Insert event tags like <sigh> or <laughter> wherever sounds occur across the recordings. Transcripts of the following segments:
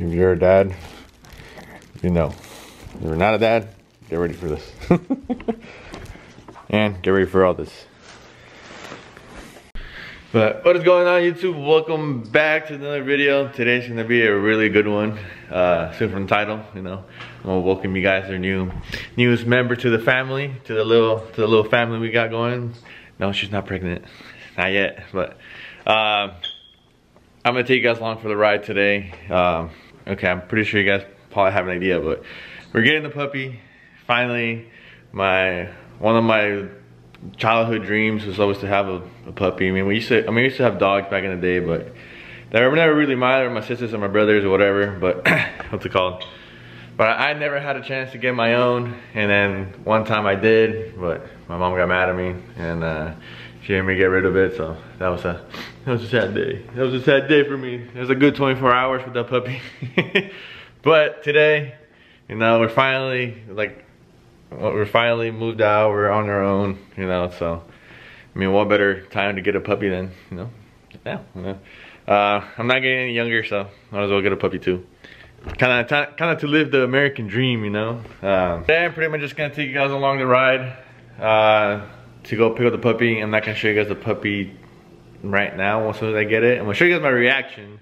If you're a dad, you know. If you're not a dad, get ready for this. <laughs> and get ready for all this. But what is going on YouTube? Welcome back to another video. Today's gonna be a really good one. Uh, soon from the title, you know. I'm gonna welcome you guys, our new newest member to the family, to the little to the little family we got going. No, she's not pregnant. Not yet, but uh, I'm gonna take you guys along for the ride today. Um, okay, I'm pretty sure you guys probably have an idea, but we're getting the puppy. Finally, my one of my childhood dreams was always to have a, a, puppy. I mean, we used to, I mean, we used to have dogs back in the day, but they were never really mine or my sisters or my brothers or whatever. But <clears throat> what's it called? But I, never had a chance to get my own. And then one time I did, but my mom got mad at me and uh, made me get rid of it. So that was a that was a sad day. That was a sad day for me. It was a good 24 hours with that puppy. <laughs> but today, you know, we're finally like we're finally moved out. We're on our own, you know. So, I mean, what better time to get a puppy than you know? Yeah. You know. Uh, I'm not getting any younger, so might as well get a puppy too. Kind of, kind of to live the American dream, you know. Um, today, I'm pretty much just gonna take you guys along the ride uh, to go pick up the puppy. I'm not gonna show you guys the puppy right now. As soon as I get it, I'm gonna show you guys my reaction.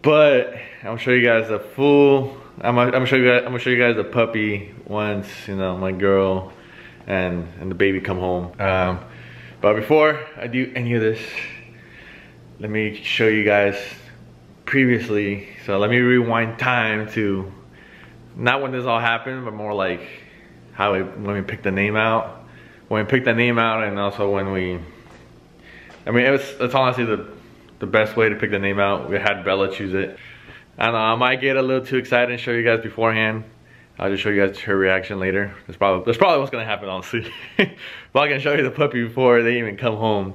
But I'll show you guys the full I'm gonna, I'm gonna show you guys. I'm gonna show you guys the puppy once you know my girl and and the baby come home. Um, but before I do any of this, let me show you guys previously. So let me rewind time to not when this all happened, but more like how we when we picked the name out, when we picked the name out, and also when we. I mean, it was it's honestly the the best way to pick the name out. We had Bella choose it. I don't know, I might get a little too excited and show you guys beforehand. I'll just show you guys her reaction later. That's probably that's probably what's gonna happen honestly. <laughs> but I can show you the puppy before they even come home.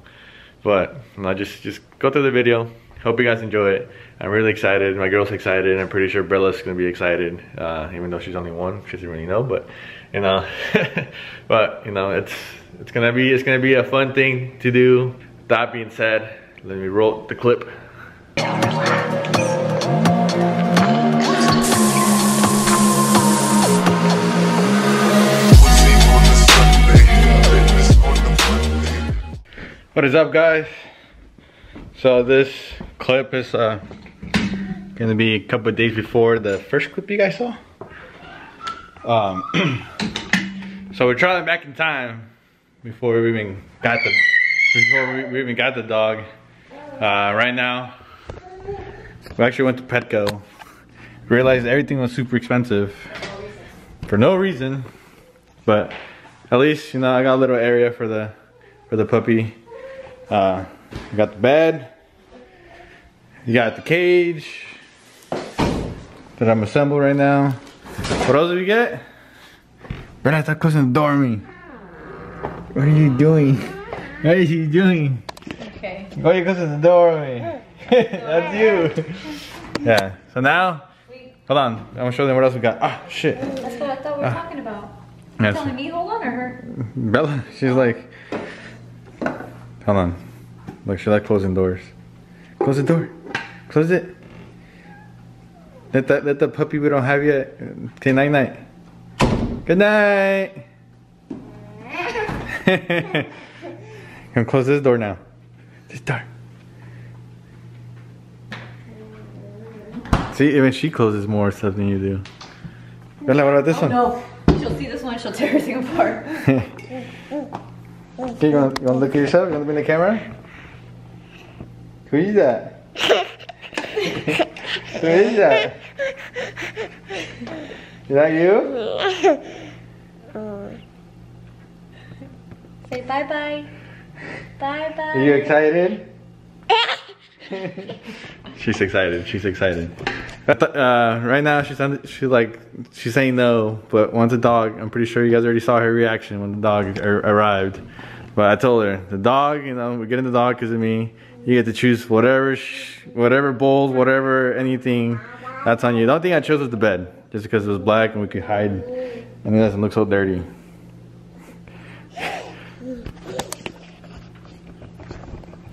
But know, just just go through the video. Hope you guys enjoy it. I'm really excited. My girl's excited, I'm pretty sure Bella's gonna be excited, uh, even though she's only one. She doesn't really know, but you know, <laughs> but you know, it's it's gonna be it's gonna be a fun thing to do. That being said, let me roll the clip. What is up guys? So this clip is uh, gonna be a couple of days before the first clip you guys saw. Um, <clears throat> so we're traveling back in time before we even got the before we, even got the dog. Uh, right now, we actually went to Petco. Realized everything was super expensive for no reason, but at least you know I got a little area for the for the puppy uh, got the bed. You got the cage that I'm assembling right now. What else did we get? Bernard, stop closing the door on me. What are you doing? What are you doing? Okay. Why are you closing the door on me? <laughs> That's you. Yeah. So now, hold on. I'm gonna show them what else we got. Ah, shit. That's what I thought we were Ah. talking about. Yes. Telling me, hold on, or her? Bella, she's like, hold on. Look, she like closing doors. Close the door. Close it. Let that let the puppy we don't have yet. Okay, night night. Good night. <laughs> Come close this door now. This door. See, even she closes more stuff than you do. Bella, what about this Oh one? no. She'll see this one, she'll tear everything apart. <laughs> Okay, you want, you want to look at yourself? You want to be in the camera? Who is that? <laughs> Who is that? Is that you? Say bye bye. Bye bye. Are you excited? <laughs> she's excited. She's excited. Uh, right now, she's she's like she's saying no, but once the dog, I'm pretty sure you guys already saw her reaction when the dog arrived. But I told her the dog, you know, we're getting the dog because of me. You get to choose whatever, sh- whatever bowls, whatever anything. That's on you. The only thing I chose was the bed, just because it was black and we could hide, and it doesn't look so dirty.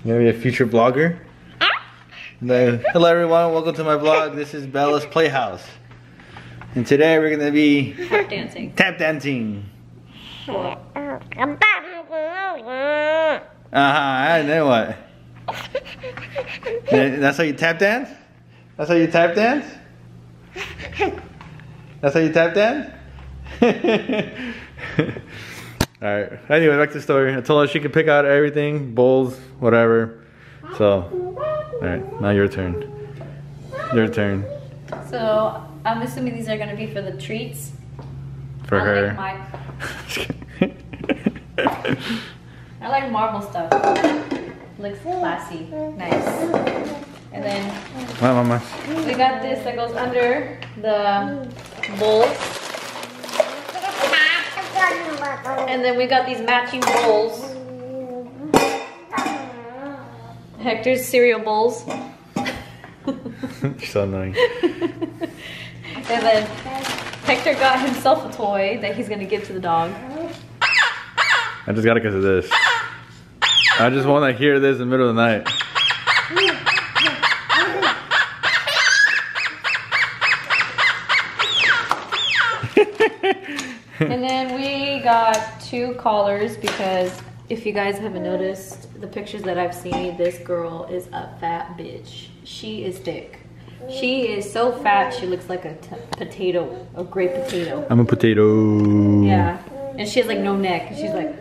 You gonna be a future blogger? Hello everyone, welcome to my vlog. This is Bella's Playhouse. And today we're gonna be Tap dancing. tap dancing. Uh-huh, and then what? That's how you tap dance? That's how you tap dance? That's how you tap dance? <laughs> Alright, anyway, back to the story. I told her she could pick out everything, bowls, whatever. So, alright, now your turn. Your turn. So I'm assuming these are gonna be for the treats. For I her. Like <laughs> I like marble stuff. Looks classy, nice. And then Wow, mama. we got this that goes under the bowls. And then we got these matching bowls. Hector's cereal bowls. You're <laughs> so annoying. <laughs> And then Hector got himself a toy that he's gonna give to the dog. I just got it because of this. I just want to hear this in the middle of the night. And then we got two collars because if you guys haven't noticed the pictures that I've seen, this girl is a fat bitch. She is thick. She is so fat, she looks like a t- potato, a great potato. I'm a potato. Yeah. And she has like no neck. She's like,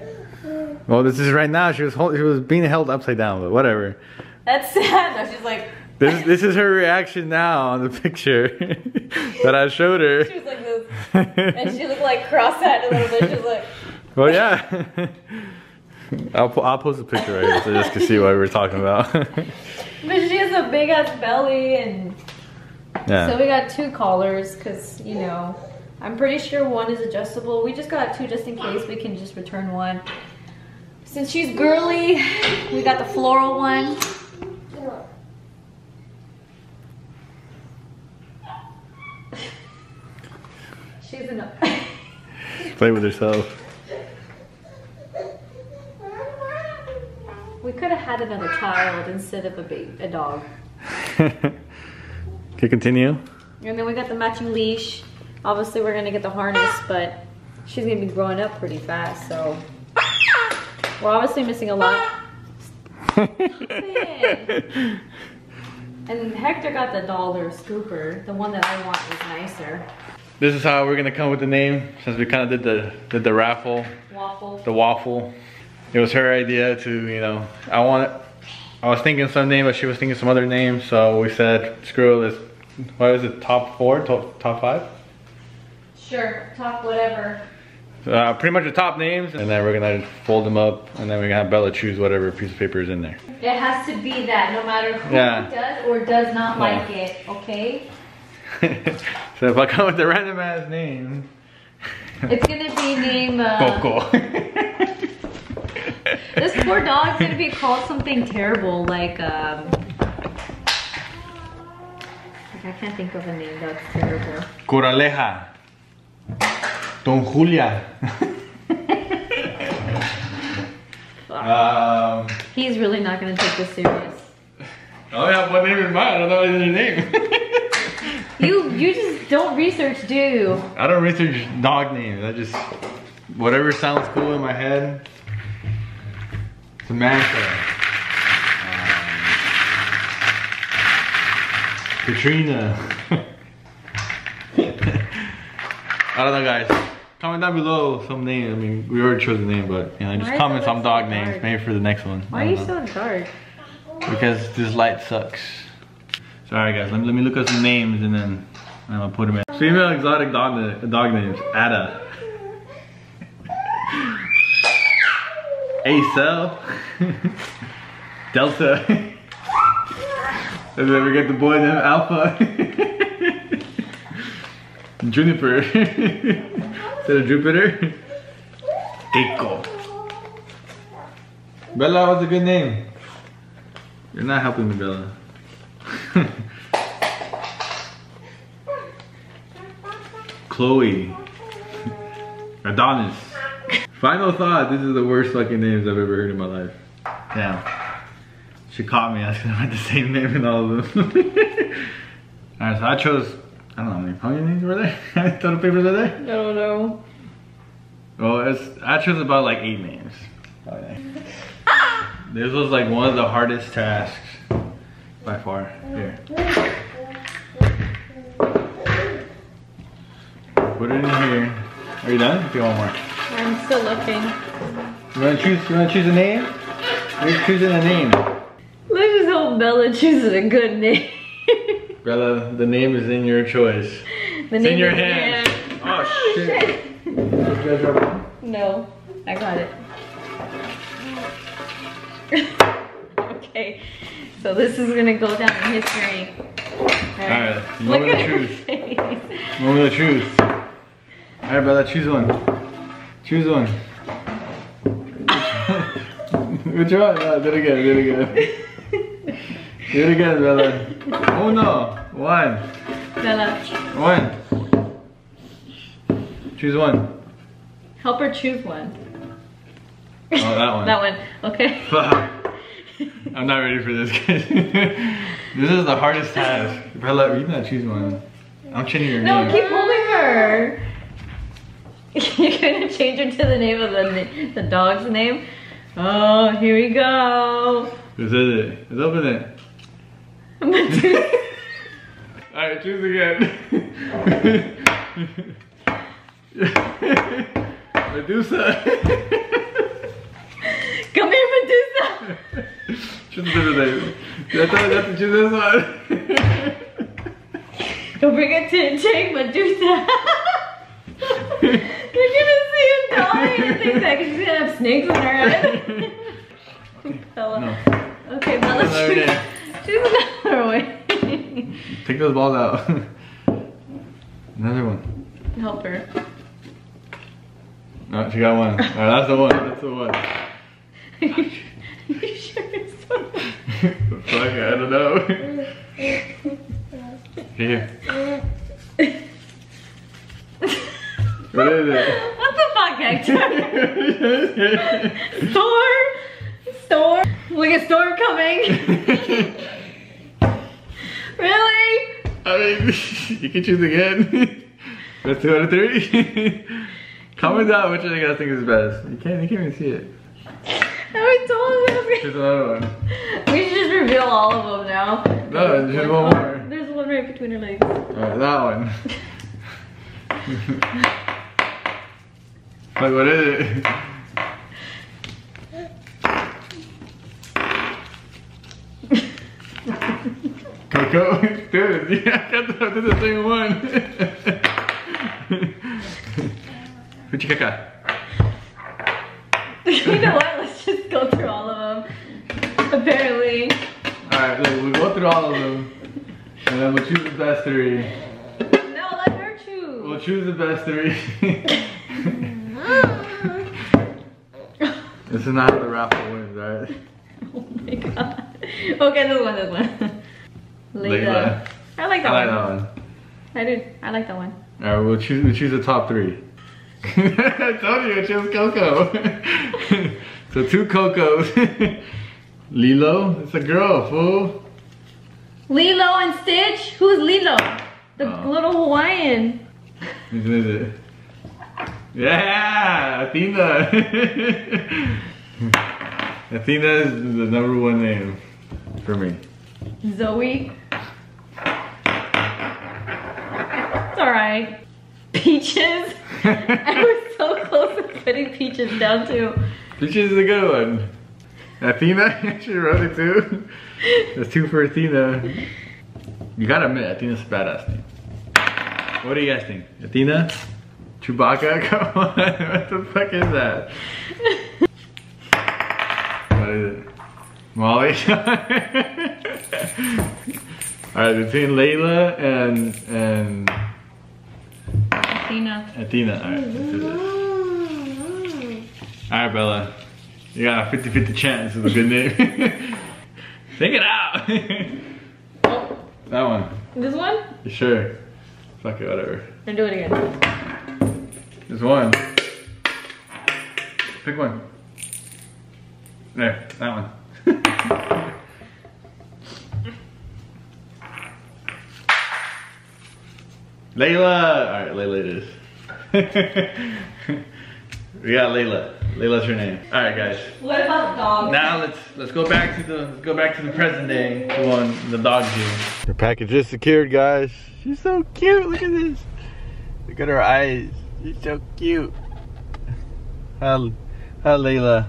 Well, this is right now. She was hold, she was being held upside down, but whatever. that's sad <laughs> though. She's like, This <laughs> this is her reaction now on the picture <laughs> that I showed her. she was like this. And she looked like cross-eyed a little bit. She was like, well, yeah. I'll I'll post a picture right here so you just to see what we're talking about. but she has a big ass belly and yeah. So we got two collars because, you know, I'm pretty sure one is adjustable. We just got two just in case we can just return one. Since she's girly, we got the floral one. She's a... <laughs> Play with herself. we could have had another child instead of a baby, a dog. <laughs> Can you continue? And then we got the matching leash. Obviously, we're gonna get the harness, but she's gonna be growing up pretty fast, so we're obviously missing a lot. <laughs> And Hector got the dollar scooper. The one that I want is nicer. This is how we're gonna come with the name since we kind of did the did the raffle, Waffle. the waffle. It was her idea to you know I want it. I was thinking some name, but she was thinking some other name, so we said screw it. Let's what is it? Top four, top top five. Sure, top whatever. Uh, pretty much the top names, and then we're gonna fold them up, and then we're gonna have Bella choose whatever piece of paper is in there. It has to be that, no matter who Yeah. does or does not Yeah. like it, okay? <laughs> so if I come with a random ass name, It's gonna be named. Uh, Coco. <laughs> This poor dog's gonna be called something terrible, like um. I can't think of a name that's terrible. Coraleja. Don Julia. um, He's really not gonna take this serious. oh yeah, what name is mine? I don't know his name. <laughs> You you just don't research, do you? I don't research dog names. I just whatever sounds cool in my head. Samantha. Um, Katrina. <laughs> I don't know, guys. Comment down below some name. I mean, we already chose the name, but you know, just Why comment some dog dark? names, maybe for the next one. Why are you know. so dark? Because this light sucks. Sorry guys, let me, let me look up some names and then I'm gonna put them in. Female exotic dog, dog names. Ada. <laughs> Acel. <laughs> Delta. and then we get the boy named Alpha. <laughs> Juniper. Instead of Jupiter. Keiko. Bella, what's a good name? You're not helping me, Bella. <laughs> Chloe. Adonis. Final thought, this is the worst fucking names I've ever heard in my life. Damn. She caught me asking <laughs> about the same name in all of them. <laughs> Alright, so I chose, I don't know how many pumpkin names were there? <laughs> Total papers are there? I don't know. Well, it's, I chose about like eight names. Oh, <laughs> this was like one of the hardest tasks by far. Here. Put it in here. Are you done? If you want more. I'm still looking. You wanna choose you wanna choose a name? You're choosing a name. Let's just hope Bella <laughs> chooses a good name. Bella, the name is in your choice. the It's name in your is hand. hand. Oh, <laughs> shit. No, I got it. <laughs> okay, so this is gonna go down in history. Alright, you Look want me at to her choose? face. Moment of truth. Alright, Bella, choose one. Choose one. <laughs> Which one? No, do it again, do it again. Do it again, Bella. Oh no. One. Bella, One. Choose one. help her choose one. Oh, that one. <laughs> that one. Okay. I'm not ready for this, guys. <laughs> this is the hardest task. Bella, you gotta choose one. I'm changing your No, name. No, keep holding her. <laughs> You're gonna change her to the name of the the dog's name. Oh, here we go. This is it. Let's open it. <laughs> Alright, choose again. <laughs> Medusa. <laughs> Come here, Medusa. choose a different name. I thought I got to choose this one. Don't forget to check Medusa. You're gonna see him dying in things like she's gonna have snakes on her head. Bella. no. Okay, Bella, choose, choose another way. Take those balls out. <laughs> Another one. Help her. No, she got one. Alright, that's the one. That's the one. you sure it's one? <laughs> Fuck, I don't know. Here. What is it? What the fuck, Hector? <laughs> Storm! Storm! Look at Storm coming! really? I mean, you can choose again. <laughs> That's two out of three. <laughs> Comment down which one you guys think is best. You can't, you can't even see it. I told Choose him. another one. We should just reveal all of them now. No, there's one more. There's one right between her legs. Alright, that one. <laughs> like, what is it? Coco? Dude, yeah, I got the, I did the same one. Fuchikaka. you know what? Let's just go through all of them. Apparently. Alright, look, we'll go through all of them. And then we'll choose the best three. No, let her choose. We'll choose the best three. <laughs> this is not how the raffle wins, right? <laughs> Oh my god. Okay, this one, this one. Layla. Layla. I like that I like one. that one. I do. I like that one. Alright, we'll choose we'll choose the top three. <laughs> I told you I chose Coco. <laughs> so two Cocos. <laughs> Lilo, it's a girl, fool. Lilo and Stitch? Who's Lilo? The Oh. little Hawaiian. One it? Yeah, Athena. Athena is the number one name for me. Zoe. It's alright. Peaches. I was so close to putting Peaches down too. Peaches is a good one. Athena, <laughs> she wrote it too. That's two for Athena. You gotta admit, Athena's a badass name. What do you guys think? Athena? Chewbacca? <laughs> Come on, what the fuck is that? What is it? Molly? <laughs> Alright, between Layla and and Athena. Athena. Alright, let's do this. Alright, Bella. You got a 50 50 chance of a good name. <laughs> Take it out! Oh, <laughs> that one. this one? Sure? Fuck it, whatever. And do it again. There's one. Pick one. There, that one. <laughs> Layla! Alright, Layla it is. <laughs> we got Layla. Layla's her name. Alright guys. What about dog? Now let's let's go back to the let's go back to the present day. The one the dog zoo. The package is secured, guys. She's so cute. Look at this. Look at her eyes. She's so cute. How hi Layla.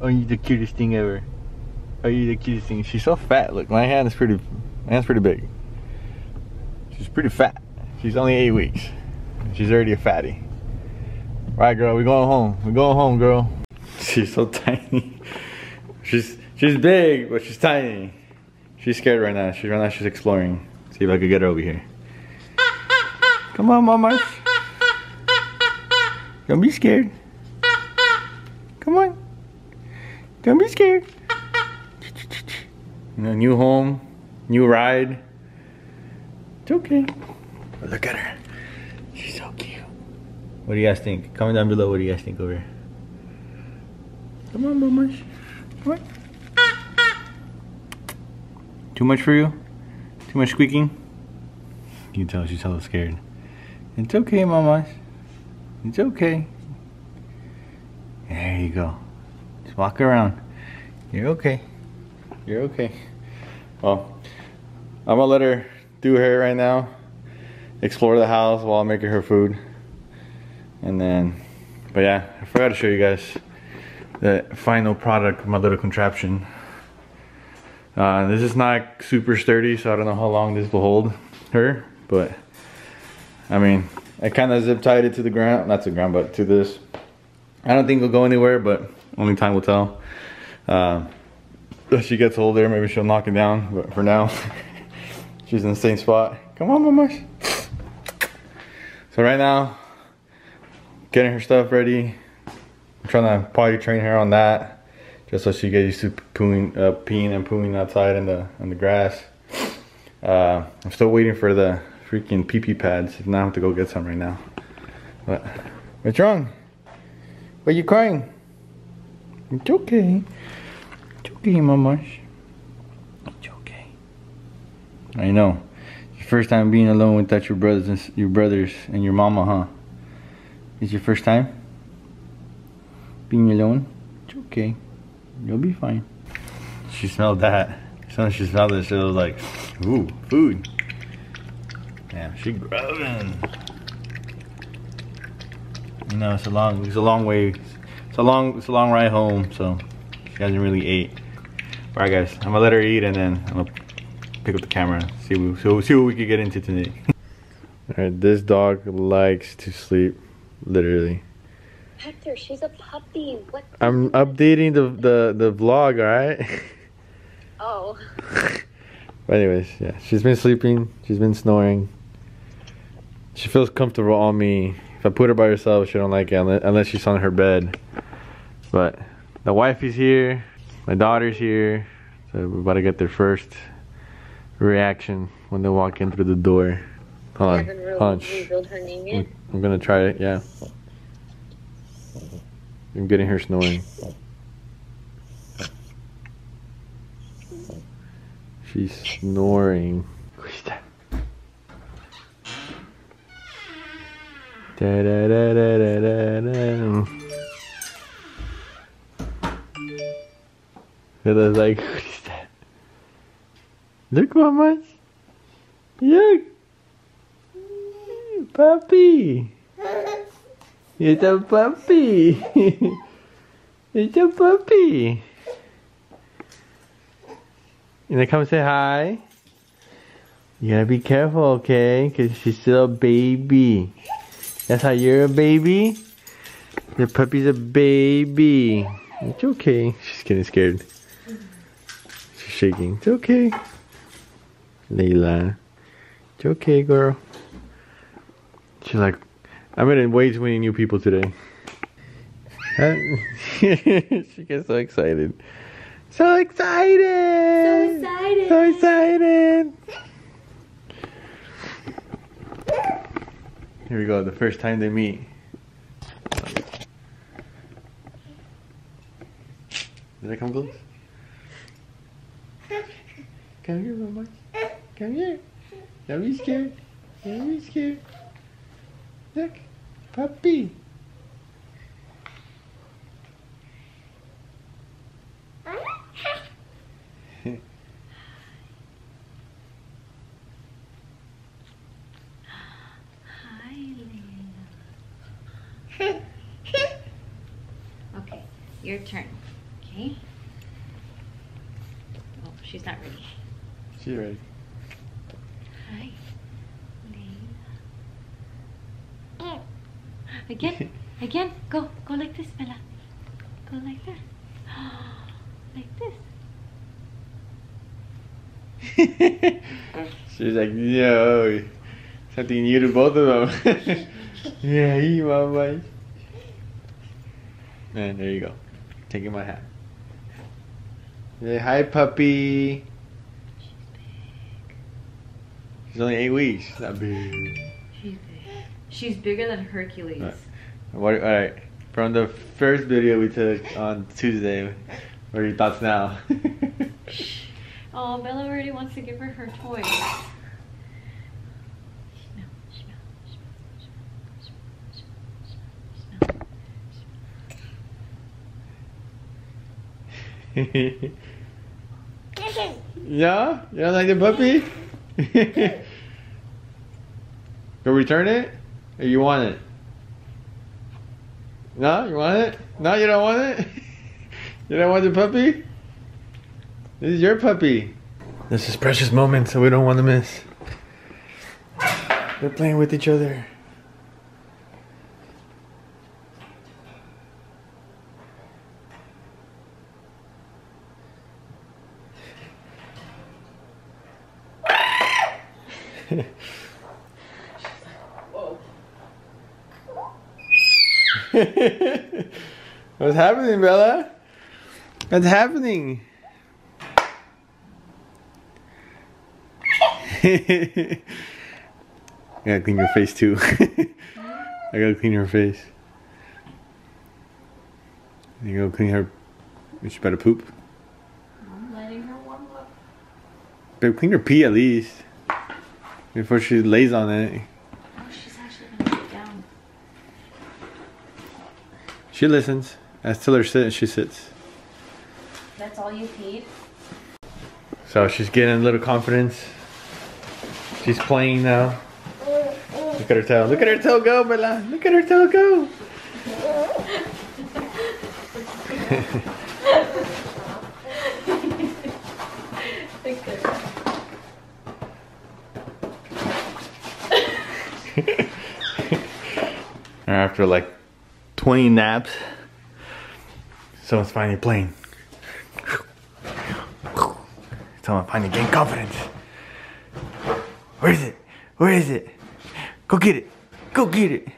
Oh you the cutest thing ever. Oh you the cutest thing. She's so fat. Look, my hand is pretty my hand's pretty big. She's pretty fat. She's only eight weeks. She's already a fatty. Right, girl, we going home. We going home, girl. <laughs> She's so tiny. She's she's big, but she's tiny. She's scared right now. She's right now. She's exploring. See if I could get her over here. Come on, mama. Don't be scared. Come on. Don't be scared. New home, new ride. It's okay. Look at her. She's so cute. What do you guys think? Comment down below what do you guys think over here. Come on, mamas. Come on. Too much for you? Too much squeaking? You can tell she's hella scared. It's okay, mamas. It's okay. There you go. Just walk around. You're okay. You're okay. Well, I'm gonna let her do her right now. Explore the house while I'm making her food. And then, but yeah, I forgot to show you guys the final product of my little contraption. Uh, this is not super sturdy, so I don't know how long this will hold her, but I mean, I kind of zip tied it to the ground, not to the ground, but to this. I don't think it'll go anywhere, but only time will tell. Uh, as she gets older, maybe she'll knock it down, but for now, <laughs> she's in the same spot. Come on, mama. So right now, getting her stuff ready. I'm trying to potty train her on that, just so she gets used to pooing, uh, peeing and pooing outside in the in the grass. Uh, I'm still waiting for the freaking pee pee pads. Now I have to go get some right now. But what's wrong? Why are you crying? It's okay. It's okay, mama. It's okay. I know. First time being alone without your brothers and your brothers and your mama, huh? Is your first time being alone? It's okay. You'll be fine. She smelled that. As soon as she smelled it, was like, ooh, food. Yeah, she grubbing. You know, it's a long, it's a long way. It's a long, it's a long ride home, so she hasn't really ate. All right, guys, I'm gonna let her eat, and then I'm gonna pick up the camera, see what, so see what we can get into today. <laughs> All right, this dog likes to sleep, literally. Hector, she's a puppy. What? I'm updating the the the vlog, all right? Oh. <laughs> But anyways, yeah, she's been sleeping. She's been snoring. She feels comfortable on me. If I put her by herself, she don't like it unless, unless she's on her bed. But the wifey's here. My daughter's here. So we're about to get their first reaction when they walk in through the door. Hold on. haven't Hold on. shh. revealed her name yet. I'm gonna try it, yeah. I'm getting her snoring. She's snoring. Da da da da da da da. It is like, what is that? Look, mama. Look. Puppy. It's a puppy. <laughs> it's a puppy. You gonna come say hi? You gotta be careful, okay? Cause she's still a baby. That's how you're a baby? The puppy's a baby. It's okay. She's getting scared. She's shaking. It's okay. Layla. It's okay, girl. She's like, I met in way too many new people today. <laughs> She gets so excited. So excited! So excited! So excited! Here we go, the first time they meet. Did I come close? <laughs> Can Come here, mama. Come here. Don't be scared. Baby's scared. Look, puppy. Hi, Layla. Okay, your turn. Okay. Oh, she's not ready. She's ready. Hi, Layla. Again, again. Go, go like this, Bella. Go like that. <gasps> like this. <laughs> She's like, yo, something new to both of them. <laughs> yeah, he mama. And there you go. Taking my hat. Say hi, puppy. She's only eight weeks. She's not. Big. She's bigger than Hercules. Right. What? All right. From the first video we took on Tuesday, what are your thoughts now? <laughs> Oh, Bella already wants to give her her toys. <laughs> Yeah? You don't like the puppy? <laughs> Go return it? You want it? No? You want it? No, you don't want it? <laughs> you don't want the puppy? This is your puppy. This is precious moments that we don't want to miss. They're playing with each other. <laughs> What's happening, Bella? What's happening? I <laughs> gotta clean your face too. <laughs> I gotta clean her face. You gotta clean her. She better poop. I'm letting her warm up. Babe, clean her pee at least. Before she lays on it. Oh, she's actually gonna get down. She listens. I tell her sit and she sits. That's all you peed? So she's getting a little confidence. She's playing now. Look at her tail. Look at her tail go, Bella. Look at her tail go. <laughs> <laughs> After like 20 naps, someone's finally playing. Someone finally gained confidence. Where is it? Where is it? Go get it. Go get it.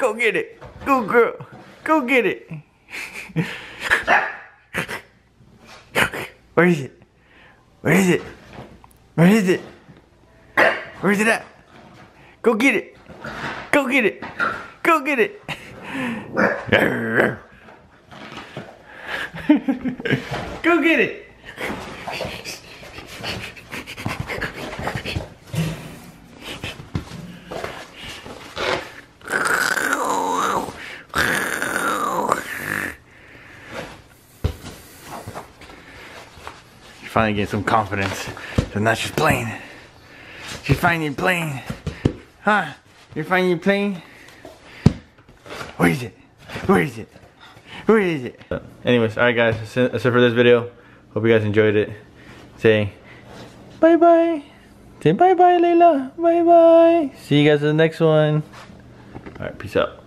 Go get it. Go girl. Go get it. Where is it? Where is it? Where is it? Where is it at? Go get it. Go get it. Go get it. Go get it. She finally getting some confidence. So now she's playing. She's finally playing. Huh? You're finally playing? Where is it? Where is it? Where is it? Uh, anyways, alright guys, that's it that's it for this video. Hope you guys enjoyed it. Say bye bye. Say bye bye, Layla. Bye bye. See you guys in the next one. Alright, peace out.